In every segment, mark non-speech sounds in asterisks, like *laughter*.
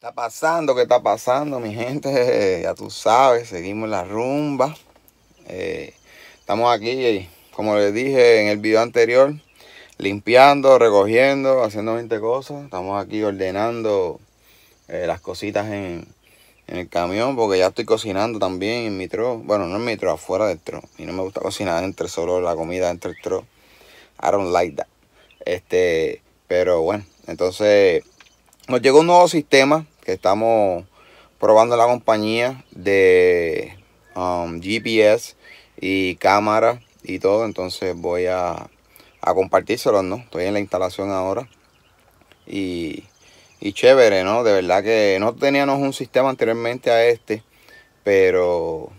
está pasando? ¿Qué está pasando, mi gente? *laughs* Ya tú sabes, seguimos la rumba. Eh, estamos aquí, como les dije en el video anterior, limpiando, recogiendo, haciendo 20 cosas. Estamos aquí ordenando eh, las cositas en, el camión porque ya estoy cocinando también en mi tro. Bueno, no en mi tro, afuera del tro. Y no me gusta cocinar entre solo la comida entre el tro. I don't like that. Este, pero bueno, entonces nos llegó un nuevo sistema estamos probando la compañía de um, GPS y cámara y todo. Entonces voy a, a ¿no? Estoy en la instalación ahora. Y, y chévere, ¿no? De verdad que no teníamos un sistema anteriormente a este, pero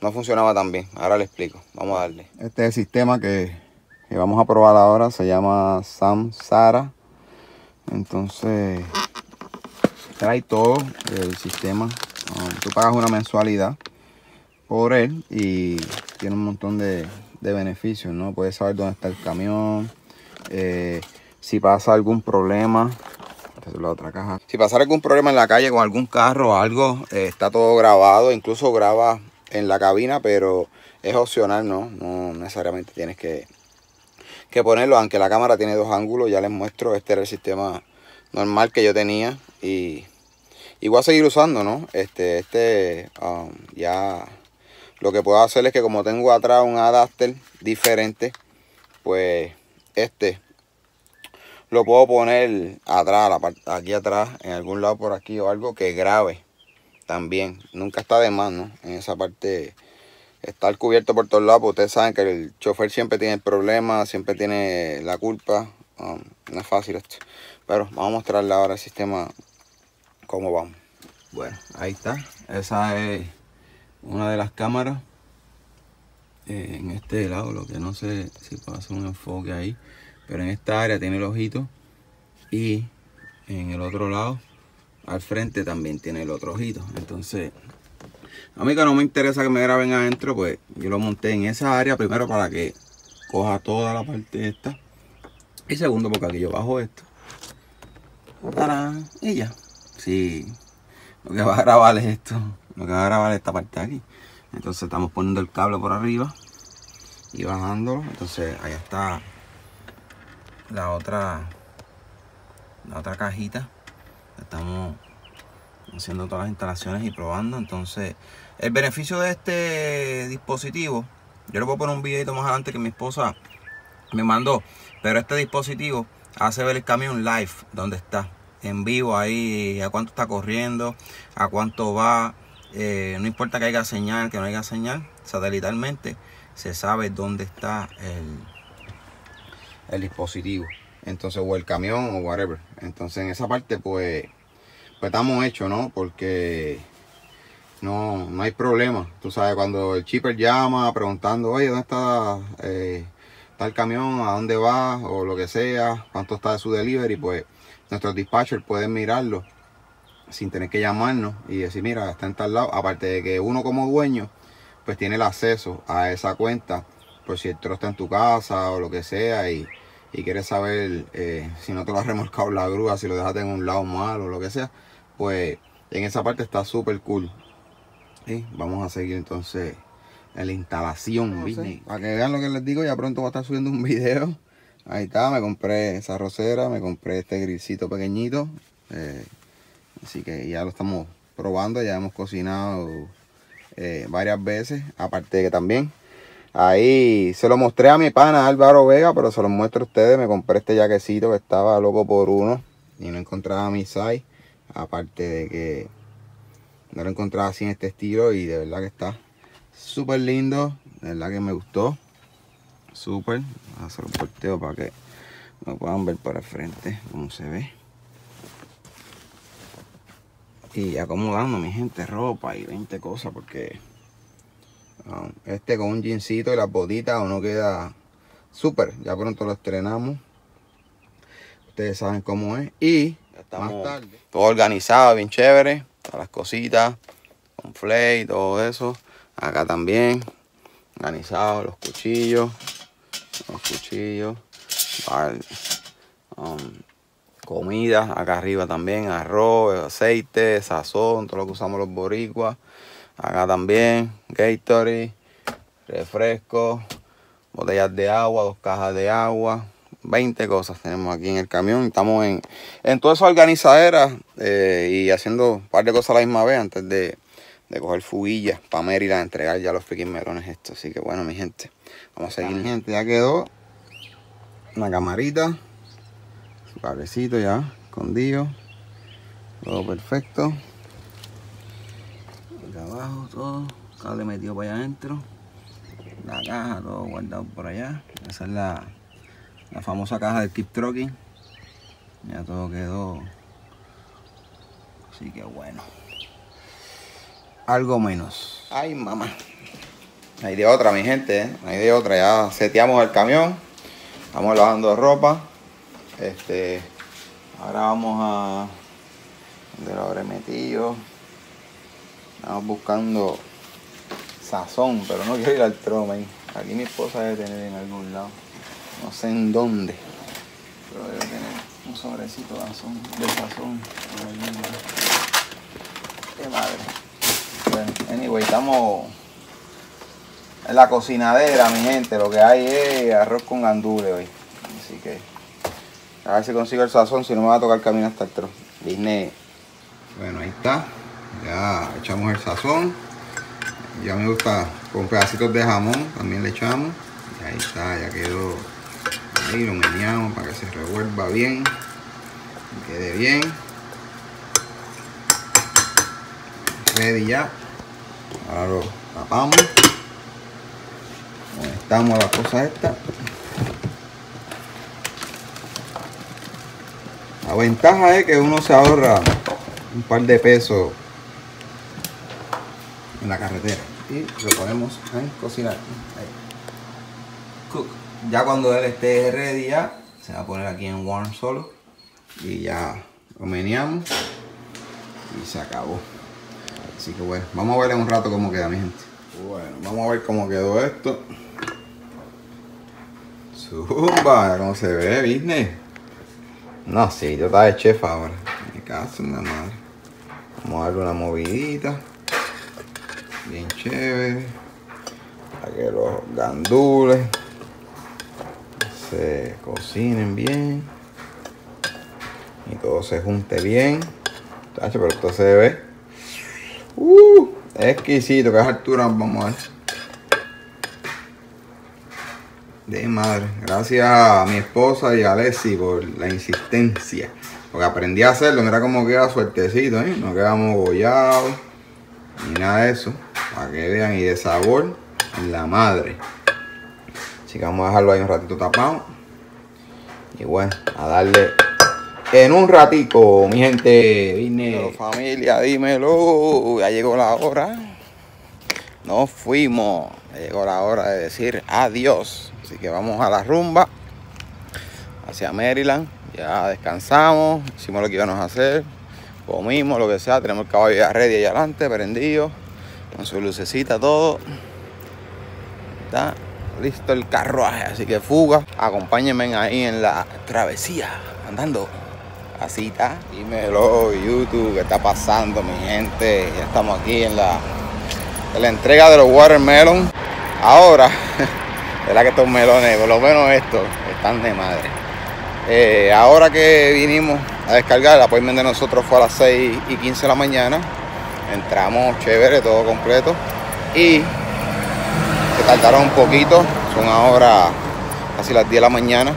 no funcionaba tan bien. Ahora le explico. Vamos a darle. Este es el sistema que, que vamos a probar ahora. Se llama Samsara. Entonces trae todo el sistema. Um, tú pagas una mensualidad por él y tiene un montón de, beneficios, ¿no? Puedes saber dónde está el camión, eh, si pasa algún problema, la otra caja. Si pasa algún problema en la calle con algún carro o algo, eh, está todo grabado, incluso graba en la cabina, pero es opcional, ¿no? No necesariamente tienes que, que ponerlo, aunque la cámara tiene dos ángulos, ya les muestro, este era el sistema normal que yo tenía y, voy a seguir usando, ¿no? Este, este um, ya lo que puedo hacer es que como tengo atrás un adapter diferente, pues este lo puedo poner atrás, aquí atrás, en algún lado por aquí o algo que grabe también. Nunca está de más, ¿no? En esa parte estar cubierto por todos lados, porque ustedes saben que el chofer siempre tiene el problema, siempre tiene la culpa. Um, no es fácil esto. Pero vamos a mostrarle ahora el sistema cómo vamos. Bueno, ahí está. Esa es una de las cámaras. Eh, en este lado, lo que no sé si puedo un enfoque ahí. Pero en esta área tiene el ojito. Y en el otro lado, al frente también tiene el otro ojito. Entonces, a mí que no me interesa que me graben adentro, pues yo lo monté en esa área primero para que coja toda la parte esta. Y segundo, porque aquí yo bajo esto. Y ya. Sí. Lo que va a grabar es esto. Lo que va a grabar es esta parte de aquí. Entonces estamos poniendo el cable por arriba. Y bajándolo. Entonces ahí está la otra. La otra cajita. Estamos haciendo todas las instalaciones y probando. Entonces, el beneficio de este dispositivo, yo le voy a poner un videito más adelante que mi esposa me mandó. Pero este dispositivo hace ver el camión live, donde está, en vivo ahí, a cuánto está corriendo, a cuánto va. Eh, no importa que haya señal, que no haya señal, satelitalmente se sabe dónde está el, el dispositivo. Entonces, o el camión o whatever. Entonces, en esa parte, pues, pues estamos hechos, ¿no? Porque no, no hay problema. Tú sabes, cuando el chipper llama preguntando, oye, ¿dónde está eh, el camión, a dónde va o lo que sea, cuánto está de su delivery, pues nuestros dispatchers pueden mirarlo sin tener que llamarnos y decir, mira, está en tal lado. Aparte de que uno como dueño, pues tiene el acceso a esa cuenta, por si el trozo está en tu casa o lo que sea y, y quieres saber eh, si no te lo ha remolcado la grúa, si lo dejaste en un lado mal o lo que sea, pues en esa parte está súper cool. Y vamos a seguir entonces en la instalación, Para que vean lo que les digo, ya pronto voy a estar subiendo un video. Ahí está, me compré esa rosera, me compré este grisito pequeñito. Eh, así que ya lo estamos probando, ya hemos cocinado eh, varias veces. Aparte de que también ahí se lo mostré a mi pana Álvaro Vega, pero se lo muestro a ustedes. Me compré este jaquecito que estaba loco por uno y no encontraba mi size. Aparte de que no lo encontraba así en este estilo y de verdad que está Súper lindo. De verdad que me gustó. Súper. Voy a hacer un porteo para que lo puedan ver por el frente. Cómo se ve. Y acomodando mi gente ropa y 20 cosas porque um, este con un jeansito y las botitas uno queda súper. Ya pronto lo estrenamos. Ustedes saben cómo es. Y más tarde. Todo organizado, bien chévere. Todas las cositas. Con flay, todo eso. Acá también, organizado los cuchillos, los cuchillos, um, comida, acá arriba también, arroz, aceite, sazón, todo lo que usamos los boricuas. Acá también, Gatorade, refresco, botellas de agua, dos cajas de agua, 20 cosas tenemos aquí en el camión. Estamos en, en toda esa organizadera eh, y haciendo un par de cosas a la misma vez antes de, de coger fuguillas para Mérida, entregar ya los freaking melones estos. Así que bueno, mi gente, vamos a seguir. Mi gente, ya quedó una camarita, su cablecito ya escondido, todo perfecto. Acá abajo todo, cable metido para allá adentro, la caja todo guardado por allá. Esa es la, la famosa caja del Keep Trucking. Ya todo quedó. Así que bueno algo menos. Ay, mamá. Hay de otra, mi gente, ¿eh? Hay de otra. Ya seteamos el camión. Estamos lavando ropa. Este. Ahora vamos a. Donde lo habré metido. Estamos buscando sazón, pero no quiero ir al trome. Aquí mi esposa debe tener en algún lado. No sé en dónde. Pero debe tener un sobrecito de sazón. De sazón. Qué madre. Anyway, estamos en la cocinadera, mi gente. Lo que hay es arroz con gandules hoy. Así que a ver si consigo el sazón, si no me va a tocar caminar hasta el tro. Disney. Bueno, ahí está. Ya echamos el sazón. Ya me gusta con pedacitos de jamón, también le echamos. Y ahí está, ya quedó. Ahí lo meneamos para que se revuelva bien. quede bien. Ready ya. Ahora lo tapamos. Conectamos la cosa esta. La ventaja es que uno se ahorra un par de pesos en la carretera. Y lo ponemos a cocinar. Ya cuando él esté ready ya, se va a poner aquí en warm solo. Y ya lo meneamos. Y se acabó. Así que bueno, vamos a ver en un rato cómo queda mi gente. Bueno, vamos a ver cómo quedó esto. Zumba, cómo se ve, business. No, sí, yo estaba de chef ahora. Me caso en la madre. Vamos a darle una movidita. Bien chévere. Para que los gandules se cocinen bien. Y todo se junte bien. Pero esto se ve Uh, exquisito, es altura vamos a ver. De madre. Gracias a mi esposa y a Alessi por la insistencia. Porque aprendí a hacerlo, mira cómo queda suertecito, ¿eh? No queda mogollado. Ni nada de eso. Para que vean y de sabor la madre. Así que vamos a dejarlo ahí un ratito tapado. Y bueno, a darle en un ratico, mi gente. Vine. familia, dímelo. Ya llegó la hora. Nos fuimos. llegó la hora de decir adiós. Así que vamos a la rumba. Hacia Maryland. Ya descansamos. Hicimos lo que íbamos a hacer. Comimos, lo que sea. Tenemos el caballo ya ready ahí adelante, prendido. Con su lucecita, todo. Está listo el carruaje. Así que fuga. Acompáñenme ahí en la travesía. Andando. Así está. Dímelo, YouTube, ¿qué está pasando, mi gente? Ya estamos aquí en la, la entrega de los watermelon. Ahora, *laughs* verdad que estos melones, por lo menos estos, están de madre. Eh, ahora que vinimos a descargar, el appointment de nosotros fue a las 6 y 15 de la mañana. Entramos chévere, todo completo. Y se tardaron un poquito, son ahora casi las 10 de la mañana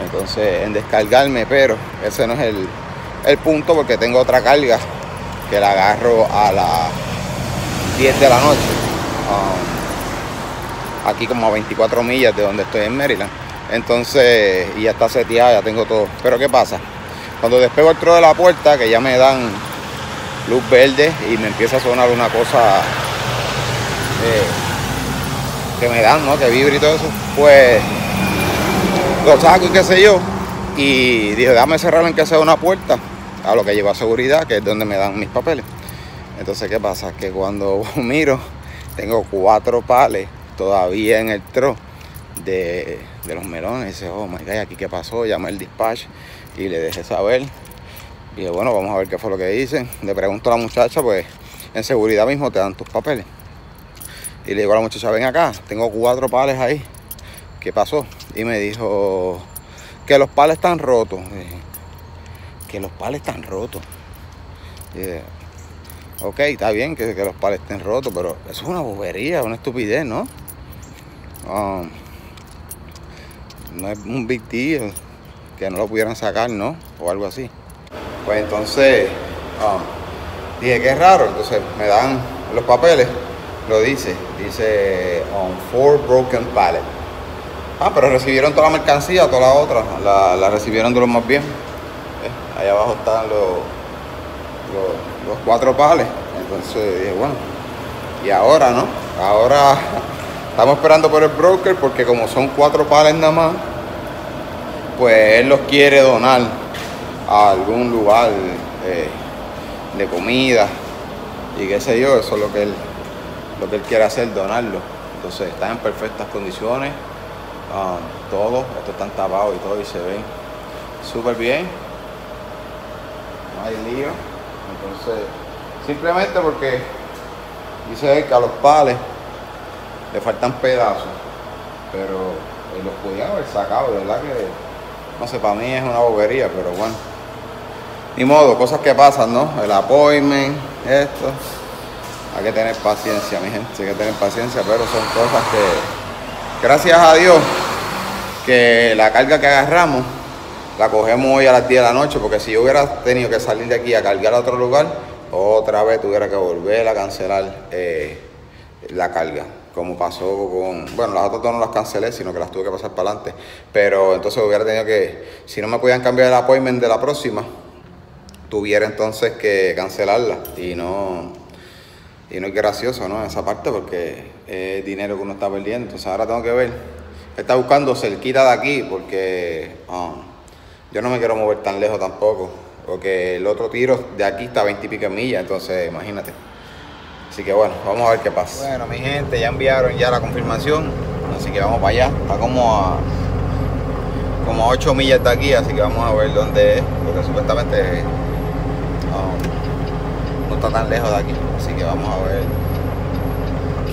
entonces en descargarme, pero ese no es el, punto porque tengo otra carga que la agarro a las 10 de la noche. Um, aquí como a 24 millas de donde estoy en Maryland. Entonces, y ya está seteada, ya tengo todo. Pero ¿qué pasa? Cuando despego el tro de la puerta, que ya me dan luz verde y me empieza a sonar una cosa eh, que me dan, ¿no? Que vibra y todo eso, pues lo saco y qué sé yo. Y dije, déjame cerrar en que sea una puerta, a lo que lleva seguridad, que es donde me dan mis papeles. Entonces, ¿qué pasa? Que cuando *laughs* miro, tengo cuatro pales todavía en el tro de, de los melones. Y dice, oh my god, aquí qué pasó. Llamé al dispatch y le dejé saber. Y dije, bueno, vamos a ver qué fue lo que dicen. Le pregunto a la muchacha, pues en seguridad mismo te dan tus papeles. Y le digo a la muchacha, ven acá, tengo cuatro pales ahí. ¿Qué pasó? Y me dijo que los pales están rotos. que los pales están rotos. Ok, está bien que, los pales estén rotos, pero eso es una bobería, una estupidez, ¿no? Um, no es un big deal que no lo pudieran sacar, ¿no? O algo así. Pues entonces um, dije que es raro, entonces me dan los papeles, lo dice, dice on four broken pallets. Ah, pero recibieron toda la mercancía, toda la otra, la, recibieron de lo más bien. ¿Eh? Ahí abajo están los, los, cuatro pales. Entonces dije, bueno, y ahora, ¿no? Ahora *laughs* estamos esperando por el broker porque como son cuatro pales nada más, pues él los quiere donar a algún lugar eh, de comida y qué sé yo, eso es lo que él, lo que él quiere hacer, donarlo. Entonces están en perfectas condiciones Um, todo, esto están tapados y todo y se ven súper bien. No hay lío. Entonces, simplemente porque dice que a los pales le faltan pedazos, pero los podían haber sacado, de verdad que no sé, para mí es una bobería, pero bueno. Ni modo, cosas que pasan, ¿no? El appointment, esto. Hay que tener paciencia, mi gente, hay que tener paciencia, pero son cosas que, gracias a Dios, que la carga que agarramos la cogemos hoy a las 10 de la noche, porque si yo hubiera tenido que salir de aquí a cargar a otro lugar, otra vez tuviera que volver a cancelar eh, la carga, como pasó con, bueno, las otras dos no las cancelé, sino que las tuve que pasar para adelante, pero entonces hubiera tenido que, si no me podían cambiar el appointment de la próxima, tuviera entonces que cancelarla. Y no, y no es gracioso, ¿no? Esa parte porque es dinero que uno está perdiendo, entonces ahora tengo que ver está buscando cerquita de aquí porque um, yo no me quiero mover tan lejos tampoco. Porque el otro tiro de aquí está a 20 y pico millas, entonces imagínate. Así que bueno, vamos a ver qué pasa. Bueno, mi gente, ya enviaron ya la confirmación. Así que vamos para allá. Está como a como a 8 millas de aquí, así que vamos a ver dónde es. Porque supuestamente um, no está tan lejos de aquí. Así que vamos a ver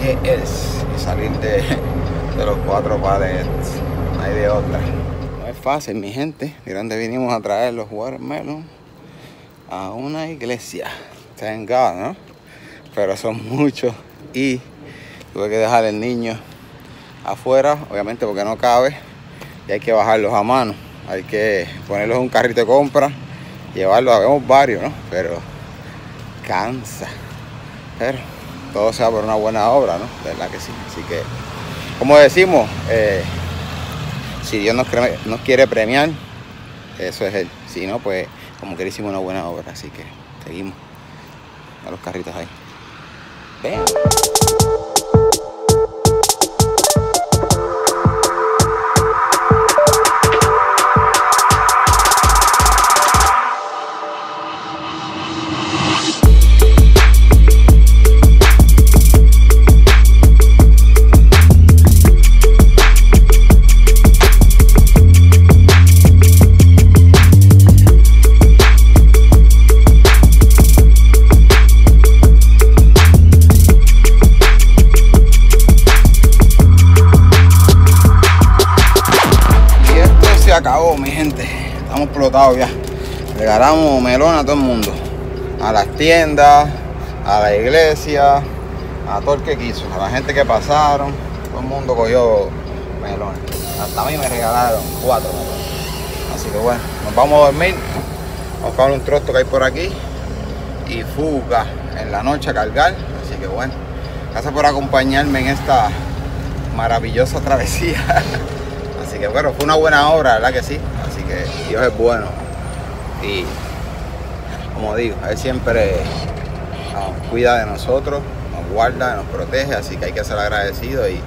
qué es. Y salir de, de los cuatro pales, no hay de otra. No es fácil, mi gente. Dónde vinimos a traer los watermelon a una iglesia. Thank God, ¿no? Pero son *laughs* muchos y tuve que dejar el niño afuera, obviamente porque no cabe, y hay que bajarlos a mano. Hay que ponerlos en un carrito de compra, llevarlos, vemos varios, ¿no? Pero cansa. Pero todo sea por una buena obra, ¿no? De verdad que sí. Así que como decimos, eh, si Dios nos, quiere premiar, eso es Él. Si no, pues como que hicimos una buena obra. Así que seguimos a los carritos ahí. Vean. Regalamos melón a todo el mundo. A las tiendas, a la iglesia, a todo el que quiso. A la gente que pasaron. Todo el mundo cogió melones. Hasta a mí me regalaron cuatro melones. Así que bueno, nos vamos a dormir. Vamos a buscar un trosto que hay por aquí. Y fuga en la noche a cargar. Así que bueno, gracias por acompañarme en esta maravillosa travesía. *laughs* bueno, fue una buena obra, ¿verdad que sí? Así que Dios es bueno. Y como digo, Él siempre cuida de nosotros, nos guarda, nos protege, así que hay que ser agradecidos y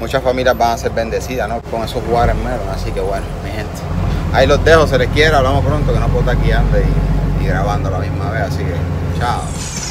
muchas familias van a ser bendecidas ¿no? con esos watermelon, así que bueno, mi gente. Ahí los dejo, se les quiere, hablamos pronto, que no puedo estar guiando y, y grabando a la misma vez, así que chao.